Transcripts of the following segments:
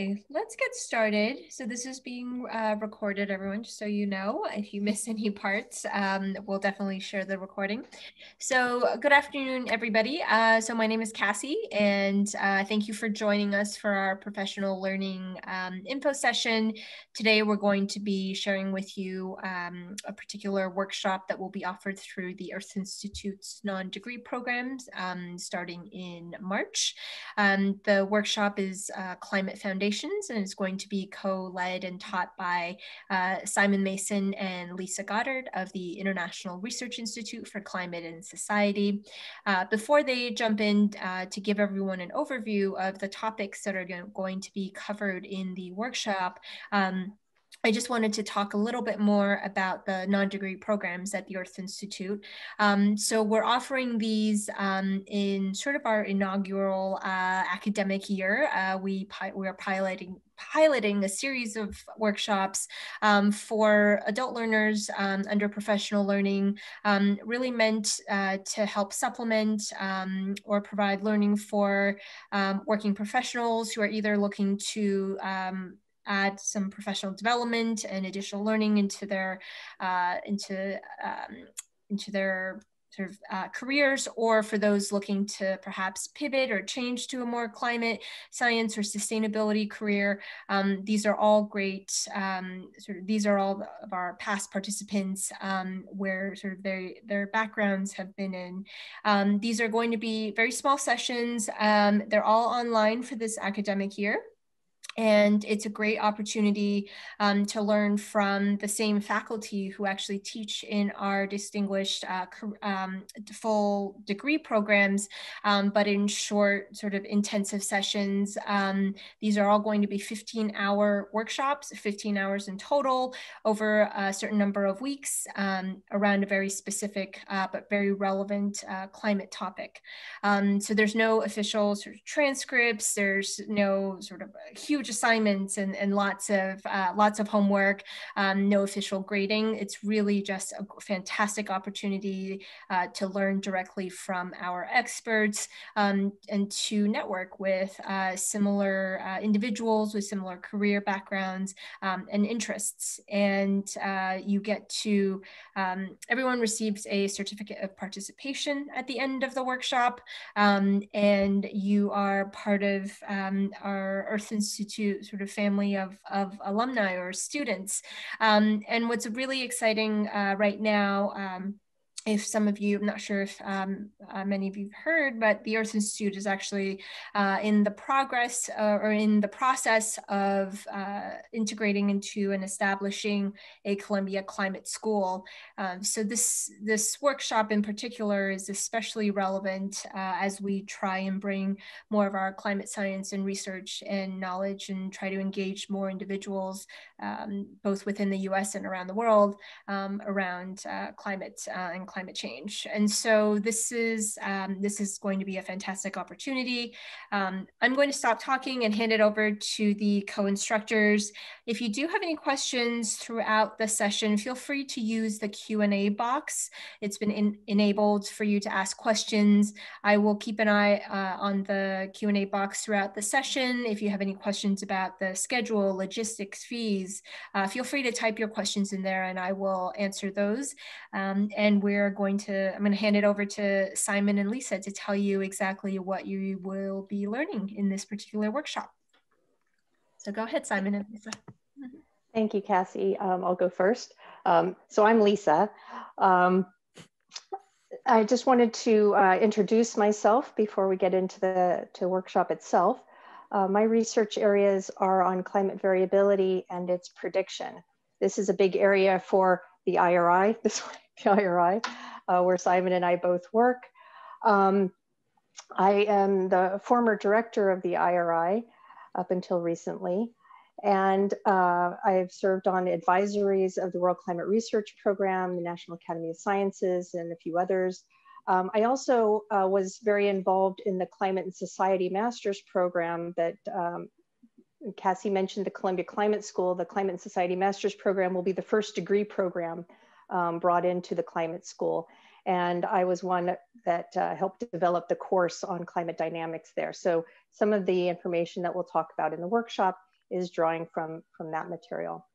Okay, let's get started. So this is being uh, recorded, everyone, just so you know. If you miss any parts, um, we'll definitely share the recording. So good afternoon, everybody. Uh, so my name is Cassie, and uh, thank you for joining us for our professional learning um, info session. Today, we're going to be sharing with you um, a particular workshop that will be offered through the Earth Institute's non-degree programs um, starting in March. Um, the workshop is uh, Climate And it's going to be co-led and taught by uh, Simon Mason and Lisa Goddard of the International Research Institute for Climate and Society. Uh, before they jump in uh, to give everyone an overview of the topics that are going to be covered in the workshop, um, I just wanted to talk a little bit more about the non-degree programs at the Earth Institute. Um, so we're offering these um, in sort of our inaugural uh, academic year. Uh, we we are piloting piloting a series of workshops um, for adult learners um, under professional learning, um, really meant uh, to help supplement um, or provide learning for working professionals who are either looking to add some professional development and additional learning into their uh, into um, into their sort of uh, careers or for those looking to perhaps pivot or change to a more climate science or sustainability career um, these are all great um, sort of these are all of our past participants um, where sort of their their backgrounds have been in. Um, these are going to be very small sessions. Um, they're all online for this academic year and it's a great opportunity um, to learn from the same faculty who actually teach in our distinguished uh, um, full degree programs, um, but in short, sort of intensive sessions. Um, these are all going to be 15 hour workshops, 15 hours in total over a certain number of weeks um, around a very specific uh, but very relevant uh, climate topic. Um, so there's no official sort of transcripts, there's no sort of huge assignments and, and lots of uh, lots of homework, um, no official grading. It's really just a fantastic opportunity uh, to learn directly from our experts um, and to network with uh, similar uh, individuals with similar career backgrounds um, and interests. And uh, you get to, um, everyone receives a certificate of participation at the end of the workshop. Um, and you are part of um, our Earth Institute sort of family of, of alumni or students. Um, and what's really exciting uh, right now, um, if some of you, I'm not sure if um, uh, many of you've heard, but the Earth Institute is actually uh, in the progress uh, or in the process of uh, integrating into and establishing a Columbia Climate School. Um, so this, this workshop in particular is especially relevant uh, as we try and bring more of our climate science and research and knowledge and try to engage more individuals, um, both within the US and around the world, um, around uh, climate and climate change. And so this is, um, this is going to be a fantastic opportunity. Um, I'm going to stop talking and hand it over to the co-instructors. If you do have any questions throughout the session, feel free to use the Q&A box. It's been enabled for you to ask questions. I will keep an eye uh, on the Q&A box throughout the session. If you have any questions about the schedule, logistics, fees, uh, feel free to type your questions in there and I will answer those. Um, and we're we're going to, I'm going to hand it over to Simon and Lisa to tell you exactly what you will be learning in this particular workshop. So go ahead, Simon and Lisa. Thank you, Cassie. Um, I'll go first. Um, so I'm Lisa. Um, I just wanted to uh, introduce myself before we get into the to workshop itself. Uh, my research areas are on climate variability and its prediction. This is a big area for the IRI, this the IRI, uh, where Simon and I both work. Um, I am the former director of the IRI up until recently. And uh, I've served on advisories of the World Climate Research Program, the National Academy of Sciences, and a few others. Um, I also uh, was very involved in the Climate and Society Master's Program that um, Cassie mentioned the Columbia Climate School. The Climate and Society Master's Program will be the first degree program um, brought into the climate school. And I was one that uh, helped develop the course on climate dynamics there. So some of the information that we'll talk about in the workshop is drawing from, from that material.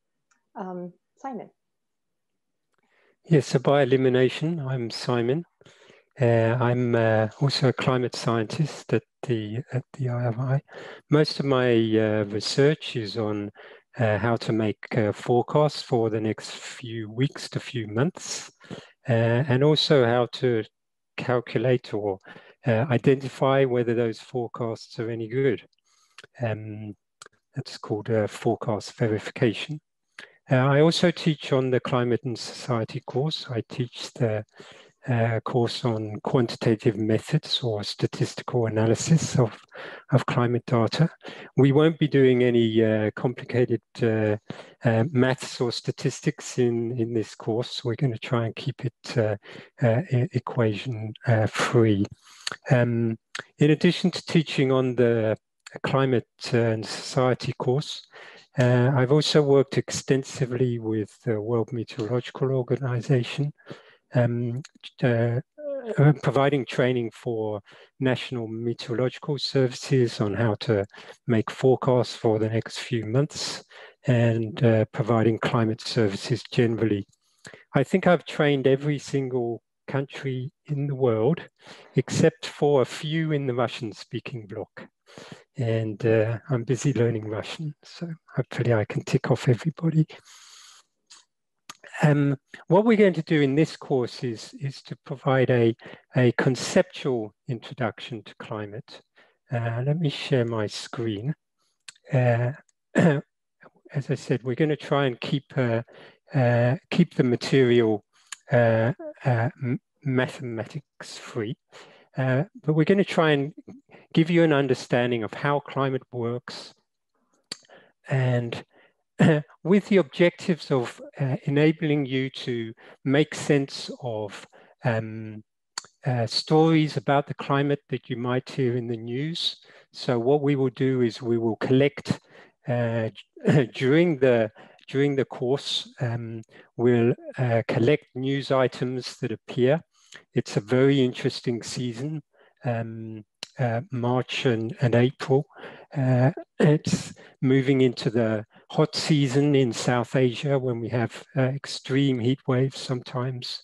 Um, Simon. Yes, so by elimination, I'm Simon. Uh, I'm uh, also a climate scientist at the at the IRI. Most of my uh, research is on uh, how to make uh, forecasts for the next few weeks to few months, uh, and also how to calculate or identify whether those forecasts are any good. Um, that's called forecast verification. I also teach on the Climate and Society course. I teach the uh, course on quantitative methods or statistical analysis of, of climate data. We won't be doing any uh, complicated uh, uh maths or statistics in, in this course. We're going to try and keep it uh, equation free. Um, in addition to teaching on the Climate and Society course, I've also worked extensively with the World Meteorological Organization, um, uh, uh, providing training for national meteorological services on how to make forecasts for the next few months and uh, providing climate services generally. I think I've trained every single country in the world except for a few in the Russian speaking bloc and uh, I'm busy learning Russian, so hopefully I can tick off everybody. Um, what we're going to do in this course is, is to provide a, a conceptual introduction to climate. Uh, let me share my screen. Uh, as I said, we're going to try and keep, uh, uh, keep the material uh, mathematics free. Uh, but we're going to try and give you an understanding of how climate works and with the objectives of uh, enabling you to make sense of um, uh, stories about the climate that you might hear in the news. So what we will do is we will collect uh, during the during the course, um, we'll uh, collect news items that appear it's a very interesting season, um, uh, March and, and April. Uh, it's moving into the hot season in South Asia when we have uh, extreme heat waves sometimes.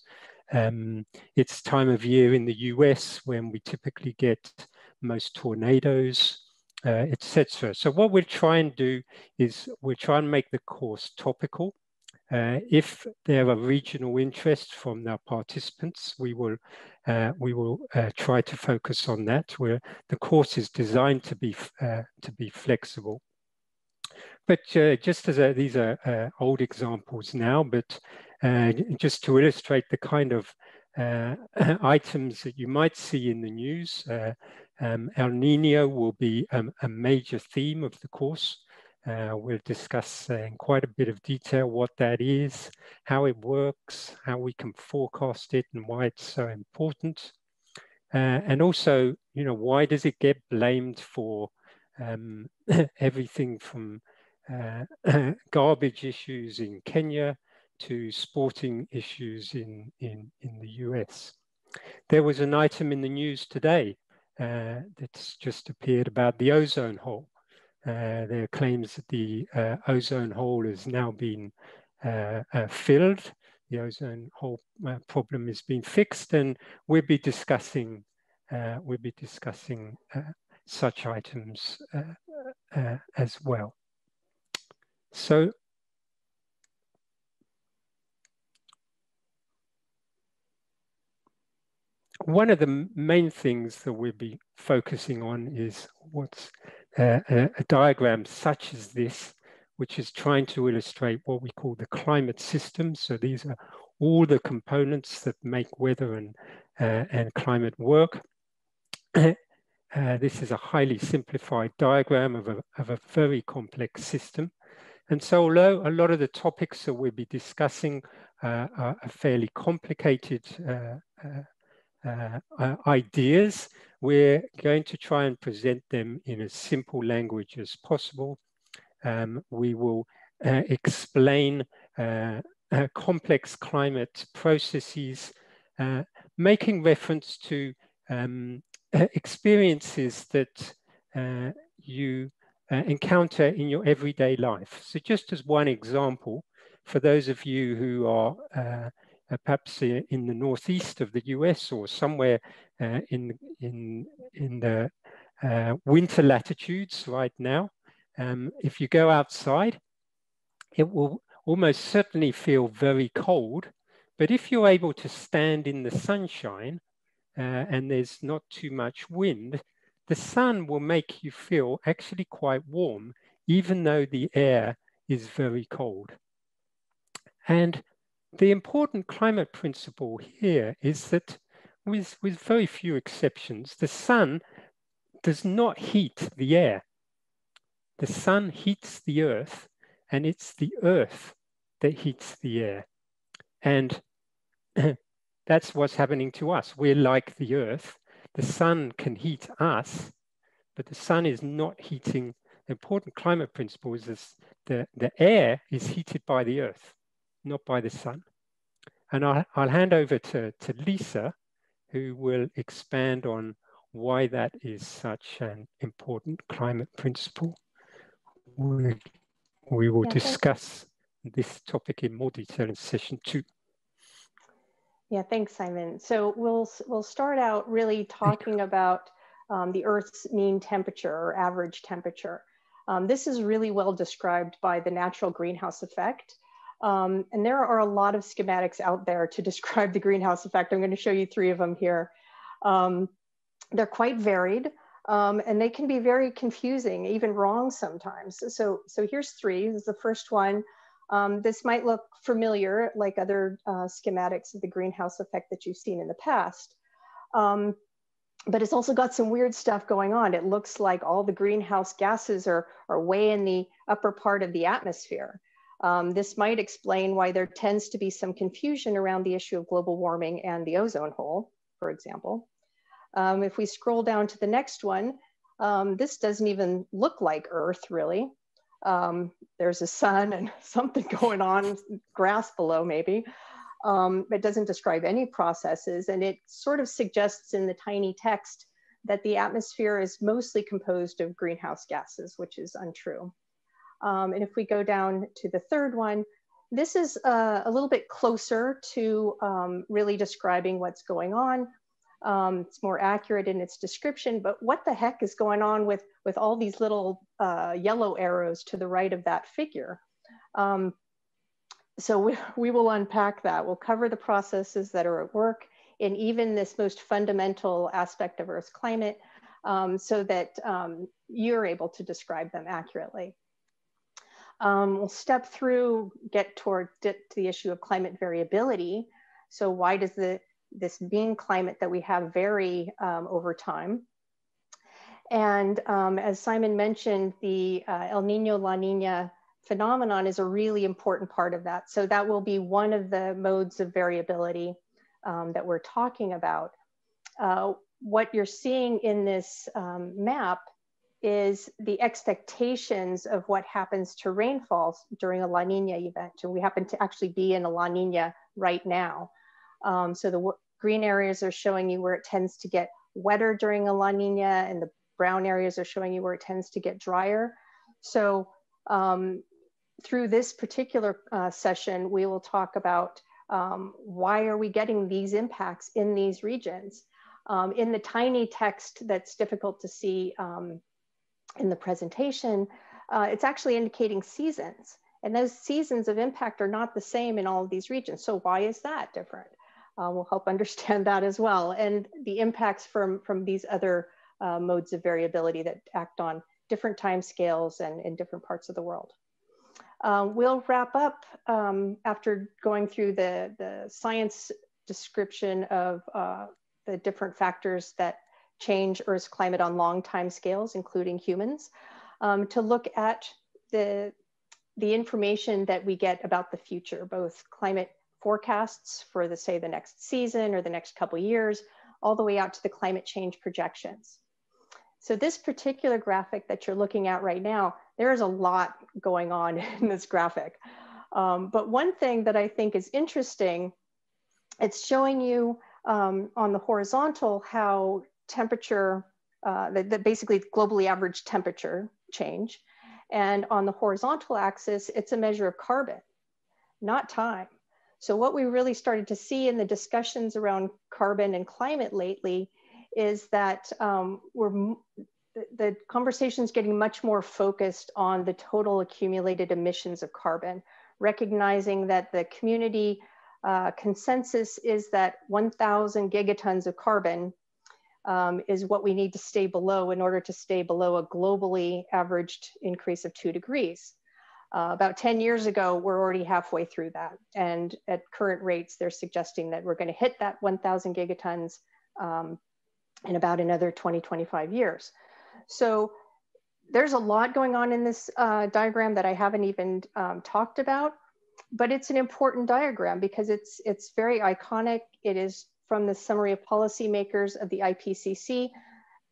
Um, it's time of year in the US when we typically get most tornadoes, uh, etc. So what we'll try and do is we'll try and make the course topical. Uh, if there are regional interests from our participants, we will uh, we will uh, try to focus on that. Where the course is designed to be uh, to be flexible. But uh, just as a, these are uh, old examples now, but just to illustrate the kind of items that you might see in the news, um, El Nino will be um, a major theme of the course. Uh, we'll discuss uh, in quite a bit of detail what that is, how it works, how we can forecast it and why it's so important. Uh, and also, you know, why does it get blamed for um, everything from uh, garbage issues in Kenya to sporting issues in, in, in the US? There was an item in the news today uh, that's just appeared about the ozone hole. Uh, there are claims that the uh, ozone hole has now been uh, filled. The ozone hole problem has been fixed, and we'll be discussing we'll be discussing such items as well. So one of the main things that we'll be focusing on is what's a, a diagram such as this, which is trying to illustrate what we call the climate system. So these are all the components that make weather and, uh, and climate work. uh, this is a highly simplified diagram of a, of a very complex system. And so although a lot of the topics that we'll be discussing uh, are fairly complicated uh, uh, uh, ideas, we're going to try and present them in as simple language as possible. Um, we will uh, explain complex climate processes, making reference to um, experiences that you uh, encounter in your everyday life. So just as one example, for those of you who are uh, uh perhaps in the northeast of the US or somewhere uh, in, in, in the uh, winter latitudes right now, um, if you go outside, it will almost certainly feel very cold. But if you're able to stand in the sunshine uh, and there's not too much wind, the sun will make you feel actually quite warm, even though the air is very cold. And the important climate principle here is that with, with very few exceptions, the sun does not heat the air. The sun heats the earth and it's the earth that heats the air. And that's what's happening to us. We're like the earth. The sun can heat us, but the sun is not heating. The important climate principle is this, the, the air is heated by the earth, not by the sun. And I'll, I'll hand over to, to Lisa, who will expand on why that is such an important climate principle. We, we will yeah, discuss this topic in more detail in session two. Yeah, thanks, Simon. So we'll we'll start out really talking about um, the Earth's mean temperature or average temperature. Um, this is really well described by the natural greenhouse effect. Um, and there are a lot of schematics out there to describe the greenhouse effect. I'm going to show you three of them here. Um, they're quite varied. Um, and they can be very confusing, even wrong sometimes. So, so here's three. This is the first one. Um, this might look familiar, like other uh, schematics of the greenhouse effect that you've seen in the past. Um, but it's also got some weird stuff going on. It looks like all the greenhouse gases are, are way in the upper part of the atmosphere. Um, this might explain why there tends to be some confusion around the issue of global warming and the ozone hole, for example. Um, if we scroll down to the next one, um, this doesn't even look like Earth really. Um, there's a sun and something going on, grass below maybe. Um, it doesn't describe any processes and it sort of suggests in the tiny text that the atmosphere is mostly composed of greenhouse gases, which is untrue. Um, and if we go down to the third one, this is uh, a little bit closer to um, really describing what's going on. Um, it's more accurate in its description, but what the heck is going on with, with all these little uh, yellow arrows to the right of that figure? Um, so we, we will unpack that. We'll cover the processes that are at work in even this most fundamental aspect of Earth's climate um, so that um, you're able to describe them accurately. Um, we'll step through, get toward the issue of climate variability. So why does the this mean climate that we have vary um, over time. And um, as Simon mentioned, the uh, El Nino La Nina phenomenon is a really important part of that. So that will be one of the modes of variability um, that we're talking about. Uh, what you're seeing in this um, map is the expectations of what happens to rainfalls during a La Nina event. And we happen to actually be in a La Nina right now. Um, so the green areas are showing you where it tends to get wetter during a La Nina and the brown areas are showing you where it tends to get drier. So um, through this particular uh, session, we will talk about um, why are we getting these impacts in these regions. Um, in the tiny text that's difficult to see um, in the presentation, uh, it's actually indicating seasons. And those seasons of impact are not the same in all of these regions. So why is that different? Uh, will help understand that as well. And the impacts from, from these other uh, modes of variability that act on different time scales and in different parts of the world. Um, we'll wrap up um, after going through the, the science description of uh, the different factors that change Earth's climate on long time scales, including humans, um, to look at the, the information that we get about the future, both climate forecasts for the, say, the next season or the next couple years, all the way out to the climate change projections. So this particular graphic that you're looking at right now, there is a lot going on in this graphic. Um, but one thing that I think is interesting, it's showing you um, on the horizontal how temperature, uh, the, the basically globally average temperature change. And on the horizontal axis, it's a measure of carbon, not time. So what we really started to see in the discussions around carbon and climate lately is that um, we're the, the conversation is getting much more focused on the total accumulated emissions of carbon, recognizing that the community uh, consensus is that 1,000 gigatons of carbon um, is what we need to stay below in order to stay below a globally averaged increase of two degrees. Uh, about 10 years ago, we're already halfway through that. And at current rates, they're suggesting that we're going to hit that 1,000 gigatons um, in about another 20, 25 years. So there's a lot going on in this uh, diagram that I haven't even um, talked about, but it's an important diagram because it's, it's very iconic. It is from the summary of policymakers of the IPCC.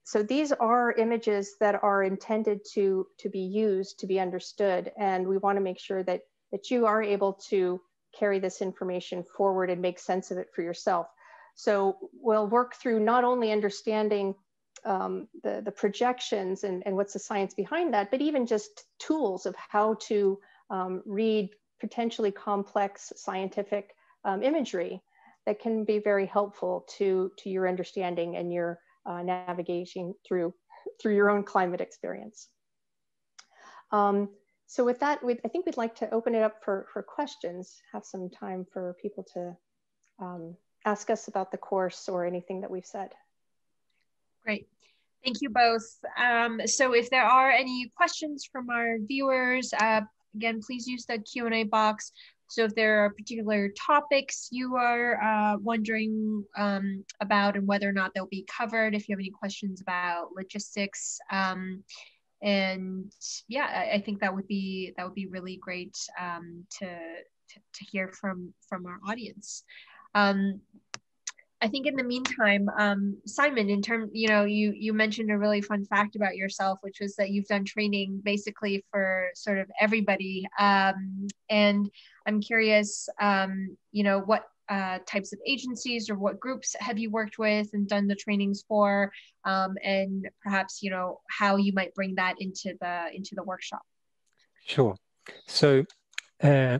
So these are images that are intended to, to be used, to be understood. And we wanna make sure that, that you are able to carry this information forward and make sense of it for yourself. So we'll work through not only understanding um, the, the projections and, and what's the science behind that, but even just tools of how to um, read potentially complex scientific um, imagery that can be very helpful to, to your understanding and your uh, navigating through, through your own climate experience. Um, so with that, I think we'd like to open it up for, for questions, have some time for people to um, ask us about the course or anything that we've said. Great. Thank you both. Um, so if there are any questions from our viewers, uh, again, please use the Q&A box. So if there are particular topics you are uh, wondering um, about and whether or not they'll be covered, if you have any questions about logistics, um, and yeah, I, I, think that would be that would be really great um, to, to, to hear from from our audience. I think in the meantime, um, Simon, in term, you know, you you mentioned a really fun fact about yourself, which was that you've done training basically for sort of everybody. Um, and I'm curious, um, you know, what uh, types of agencies or what groups have you worked with and done the trainings for, um, and perhaps you know how you might bring that into the into the workshop. Sure. So uh,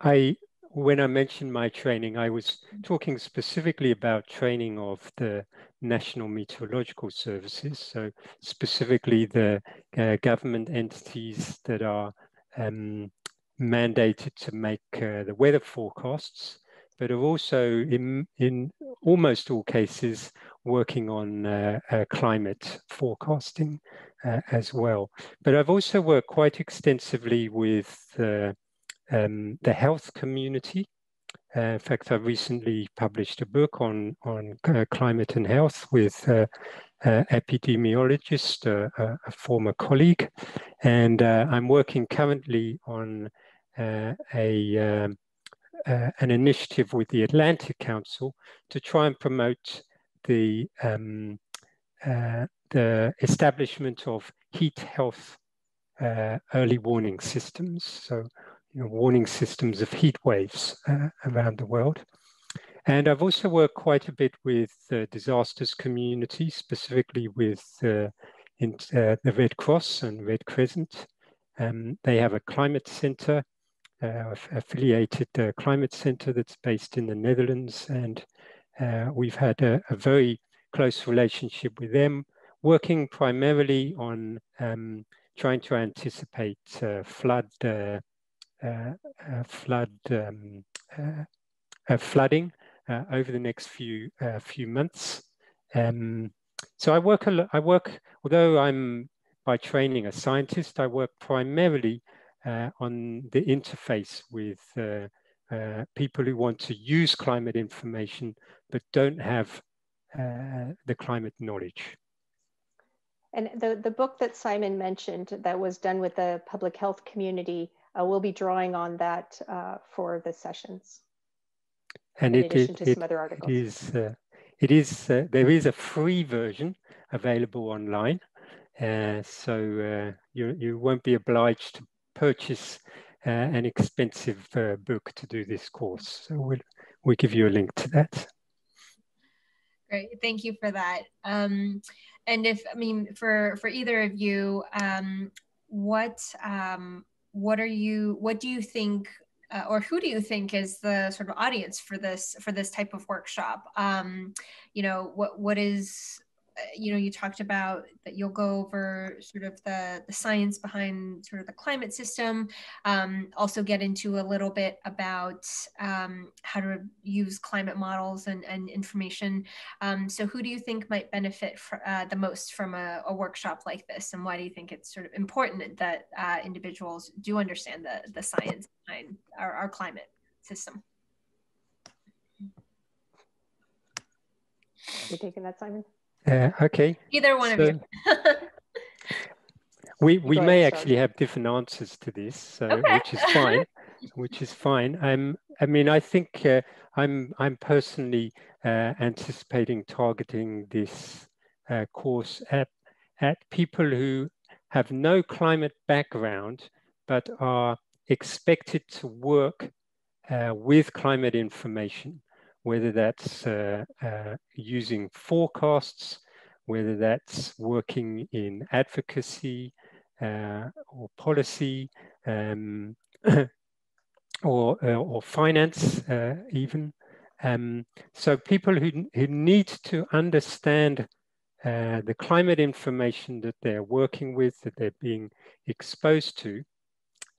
I when I mentioned my training, I was talking specifically about training of the National Meteorological Services, so specifically the uh, government entities that are um, mandated to make uh, the weather forecasts, but are also in, in almost all cases working on uh, uh climate forecasting uh, as well. But I've also worked quite extensively with uh, um, the health community. Uh, in fact, I recently published a book on, on uh, climate and health with uh, uh epidemiologist, uh, uh, a former colleague, and I'm working currently on a um, an initiative with the Atlantic Council to try and promote the um, the establishment of heat health early warning systems. So you know, warning systems of heat waves uh, around the world. And I've also worked quite a bit with the disasters community, specifically with uh, in, uh, the Red Cross and Red Crescent. Um, they have a climate center, uh, affiliated uh, climate center that's based in the Netherlands. And uh, we've had a, a, very close relationship with them, working primarily on um, trying to anticipate flood uh, uh, flood um, uh, flooding over the next few few months. Um, so I work I work although I'm by training a scientist, I work primarily on the interface with uh, people who want to use climate information but don't have uh, the climate knowledge. And the, the book that Simon mentioned that was done with the public health community uh, we'll be drawing on that uh, for the sessions. And it, it, it, it is, uh, it is uh, there is a free version available online. Uh, so uh, you, you won't be obliged to purchase an expensive book to do this course. So we'll, we'll give you a link to that. Great, thank you for that. Um, and if I mean for for either of you, um, what um, what are you what do you think uh, or who do you think is the sort of audience for this for this type of workshop? Um, you know what what is you know you talked about that you'll go over sort of the the science behind sort of the climate system um, also get into a little bit about um, how to use climate models and, and information. Um, so who do you think might benefit for, uh, the most from a, a, workshop like this? And why do you think it's sort of important that uh, individuals do understand the, the science behind our, our climate system? You taking that simon uh, okay. Either one so, of you. we we may actually have different answers to this, so, okay. which is fine. which is fine. I'm. I mean, I think uh, I'm. I'm personally uh, anticipating targeting this uh, course at at people who have no climate background but are expected to work uh, with climate information whether that's uh, uh, using forecasts, whether that's working in advocacy uh, or policy um, or, uh, or finance uh, even. Um, so people who, who need to understand uh, the climate information that they're working with, that they're being exposed to,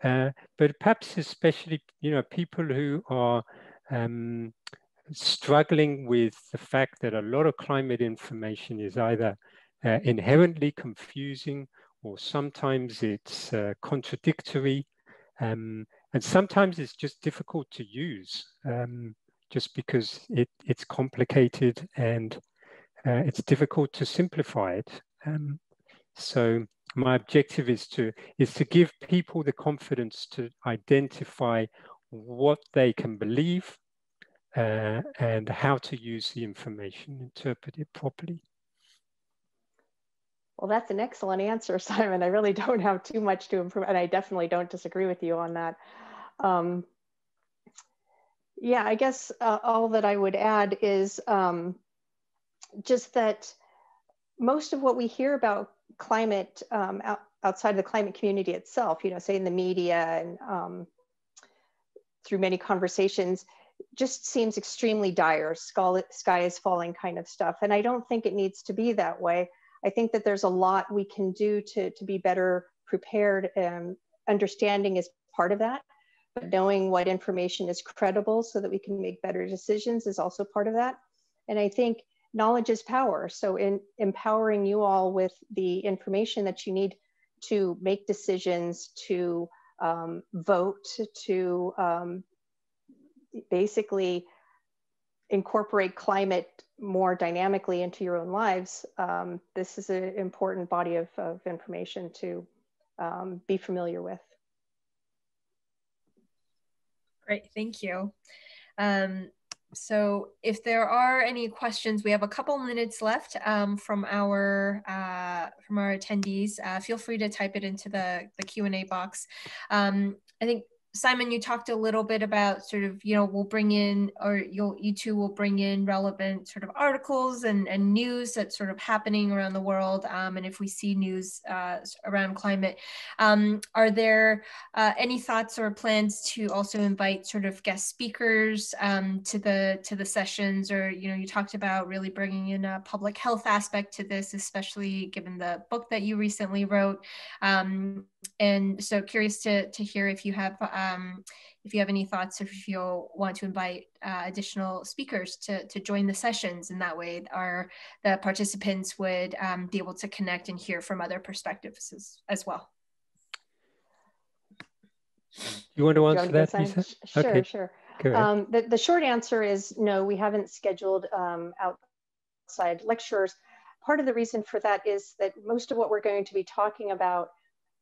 but perhaps especially, you know, people who are um, struggling with the fact that a lot of climate information is either uh, inherently confusing or sometimes it's uh, contradictory um, and sometimes it's just difficult to use um, just because it, it's complicated and uh, it's difficult to simplify it. Um, so my objective is to is to give people the confidence to identify what they can believe uh, and how to use the information, interpret it properly. Well, that's an excellent answer, Simon. I really don't have too much to improve, and I definitely don't disagree with you on that. Um, yeah, I guess uh, all that I would add is um, just that most of what we hear about climate um, out, outside the climate community itself, you know, say in the media and um, through many conversations, just seems extremely dire, sky is falling kind of stuff. And I don't think it needs to be that way. I think that there's a lot we can do to, to be better prepared. And understanding is part of that. But knowing what information is credible so that we can make better decisions is also part of that. And I think knowledge is power. So in empowering you all with the information that you need to make decisions, to um, vote, to um, basically incorporate climate more dynamically into your own lives, um, this is an important body of, of information to um, be familiar with. Great, thank you. Um, so if there are any questions, we have a couple minutes left um, from our uh, from our attendees. Uh, feel free to type it into the, the Q&A box. Um, I think Simon, you talked a little bit about sort of, you know, we'll bring in, or you'll, you two will bring in relevant sort of articles and, and news that's sort of happening around the world. Um, and if we see news uh, around climate, um, are there uh, any thoughts or plans to also invite sort of guest speakers um, to the to the sessions? Or you know, you talked about really bringing in a public health aspect to this, especially given the book that you recently wrote. Um, and so curious to, to hear if you have um, if you have any thoughts or if you'll want to invite uh, additional speakers to, to join the sessions and that way our the participants would um, be able to connect and hear from other perspectives as, as well. You want to answer that, Lisa? Sure, okay. sure. Um, the, the short answer is no, we haven't scheduled um, outside lectures. Part of the reason for that is that most of what we're going to be talking about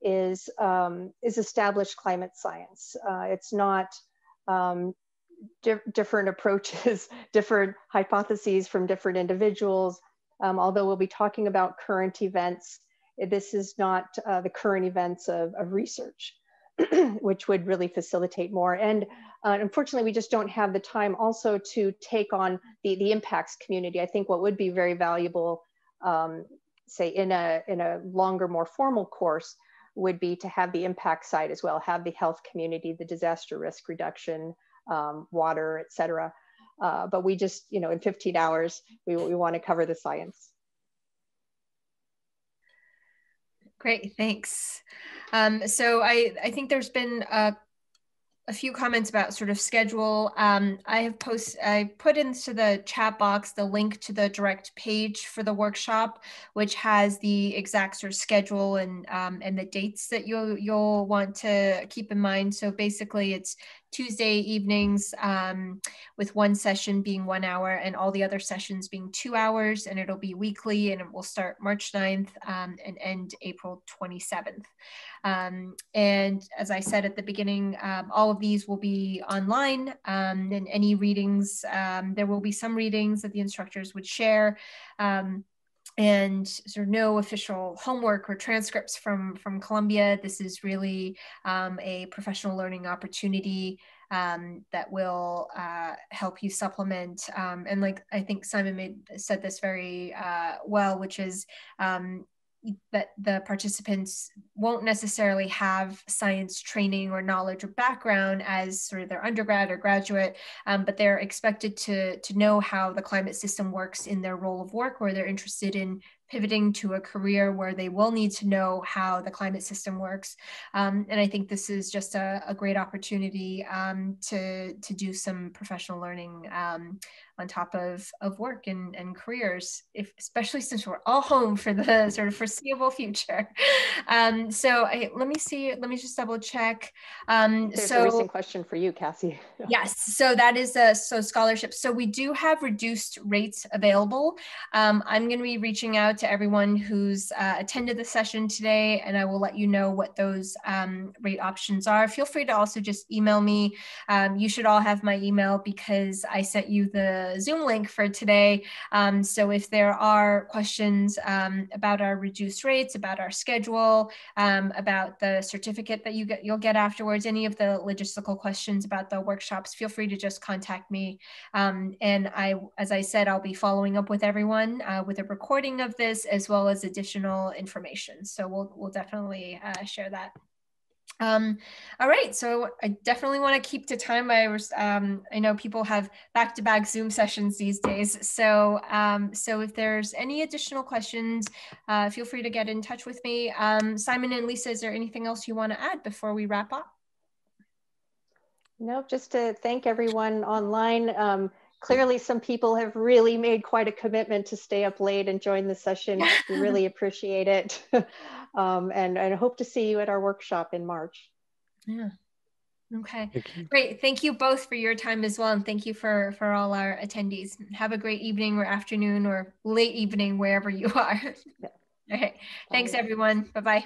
is, um, is established climate science. Uh, it's not um, di different approaches, different hypotheses from different individuals. Um, although we'll be talking about current events, this is not uh, the current events of, of research, which would really facilitate more. And uh, unfortunately, we just don't have the time also to take on the, the impacts community. I think what would be very valuable um, say in a in a longer, more formal course, would be to have the impact side as well, have the health community, the disaster risk reduction, um, water, et cetera. Uh, but we just, you know, in 15 hours, we, we want to cover the science. Great, thanks. Um, so I, I think there's been a a few comments about sort of schedule. Um, I have post I put into the chat box the link to the direct page for the workshop, which has the exact sort of schedule and um, and the dates that you'll you'll want to keep in mind. So basically, it's Tuesday evenings um, with one session being one hour and all the other sessions being two hours and it'll be weekly and it will start March 9th um, and end April 27th. Um, and as I said at the beginning, um, all of these will be online um, and any readings, um, there will be some readings that the instructors would share and sort of no official homework or transcripts from from Columbia. This is really um, a professional learning opportunity um, that will uh, help you supplement. Um, and like I think Simon made said this very uh, well, which is um, that the participants won't necessarily have science training or knowledge or background as sort of their undergrad or graduate, um, but they're expected to, to know how the climate system works in their role of work or they're interested in pivoting to a career where they will need to know how the climate system works. Um, and I think this is just a, a great opportunity um, to, to do some professional learning um, on top of, of work and, and careers, if, especially since we're all home for the sort of foreseeable future. Um, so I, let me see, let me just double check. Um, There's so, a recent question for you, Cassie. yes, so that is a so scholarship. So we do have reduced rates available. Um, I'm going to be reaching out to everyone who's uh, attended the session today, and I will let you know what those um, rate options are. Feel free to also just email me. Um, you should all have my email because I sent you the Zoom link for today. Um, so if there are questions um, about our reduced rates, about our schedule, um, about the certificate that you get, you'll get afterwards, any of the logistical questions about the workshops, feel free to just contact me. Um, and I, as I said, I'll be following up with everyone uh, with a recording of this as well as additional information. So we'll, we'll definitely uh, share that. Um, all right, so I definitely want to keep to time. I um, I know people have back-to-back Zoom sessions these days. So, um, so if there's any additional questions, uh, feel free to get in touch with me. Um, Simon and Lisa, is there anything else you want to add before we wrap up? No, just to thank everyone online. Um, clearly some people have really made quite a commitment to stay up late and join the session. we really appreciate it. um, and, I hope to see you at our workshop in March. Yeah. Okay, Thank great. Thank you both for your time as well. And thank you for, for all our attendees. Have a great evening or afternoon or late evening, wherever you are. Yeah. All right. Thanks, everyone. Bye-bye.